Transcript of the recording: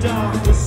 darkness